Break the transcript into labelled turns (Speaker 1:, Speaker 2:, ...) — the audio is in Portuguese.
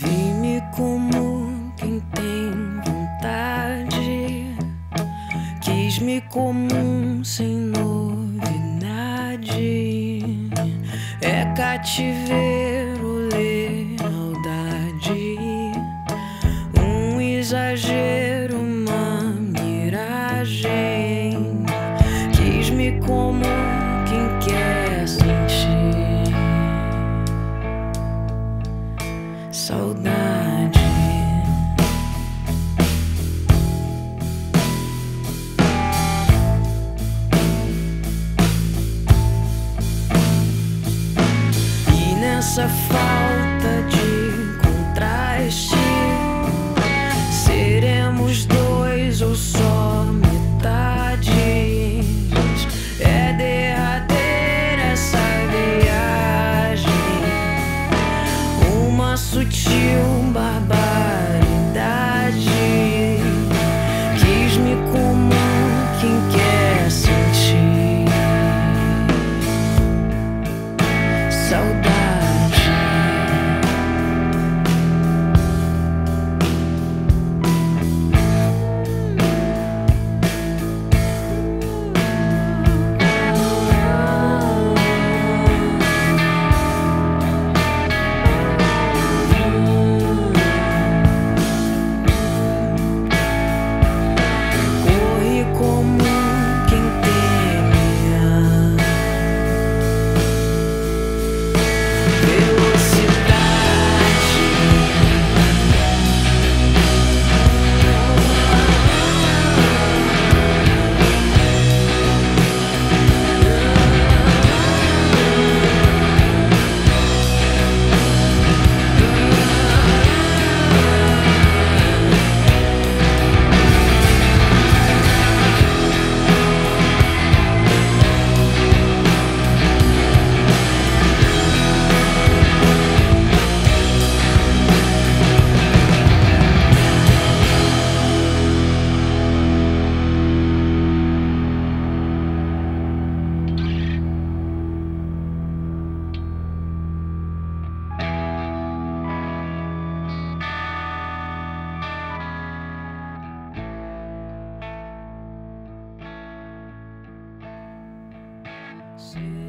Speaker 1: Vi-me como quem tem vontade, quis-me como um sem novidade, é cativeiro. so far you.